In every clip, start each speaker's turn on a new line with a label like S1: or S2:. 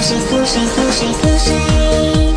S1: 谁诉谁诉谁诉谁。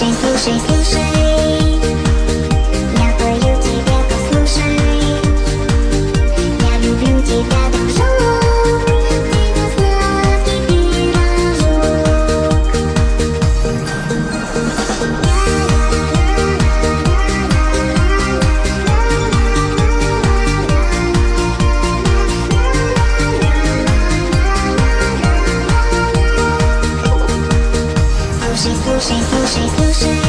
S1: 谁负谁哭谁谁时调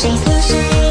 S1: 谁和谁